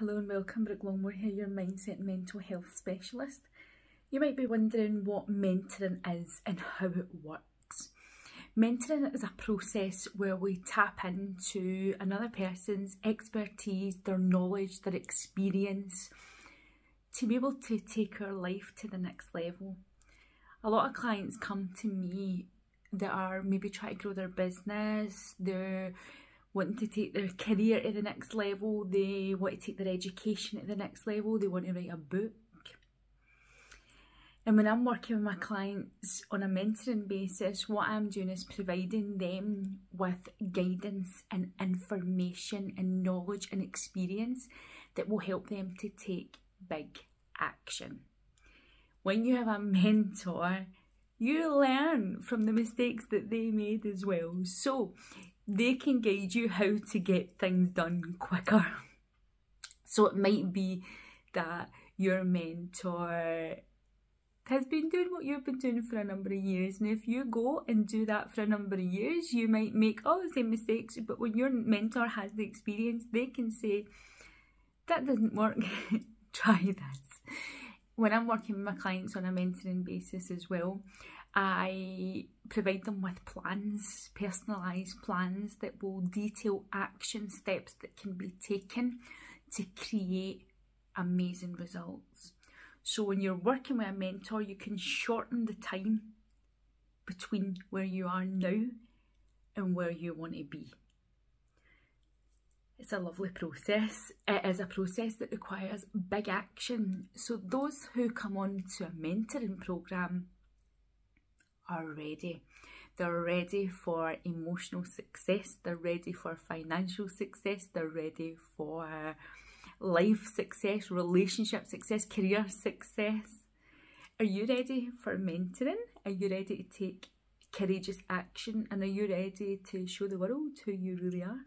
Hello and welcome, Brooke Longmore here, your mindset and mental health specialist. You might be wondering what mentoring is and how it works. Mentoring is a process where we tap into another person's expertise, their knowledge, their experience to be able to take our life to the next level. A lot of clients come to me that are maybe trying to grow their business, they're wanting to take their career to the next level, they want to take their education to the next level, they want to write a book. And when I'm working with my clients on a mentoring basis, what I'm doing is providing them with guidance and information and knowledge and experience that will help them to take big action. When you have a mentor, you learn from the mistakes that they made as well. So they can guide you how to get things done quicker. So it might be that your mentor has been doing what you've been doing for a number of years. And if you go and do that for a number of years, you might make all the same mistakes. But when your mentor has the experience, they can say, that doesn't work, try this. When I'm working with my clients on a mentoring basis as well, I provide them with plans, personalised plans that will detail action steps that can be taken to create amazing results. So when you're working with a mentor, you can shorten the time between where you are now and where you want to be. It's a lovely process. It is a process that requires big action. So those who come on to a mentoring programme are ready. They're ready for emotional success, they're ready for financial success, they're ready for life success, relationship success, career success. Are you ready for mentoring? Are you ready to take courageous action? And are you ready to show the world who you really are?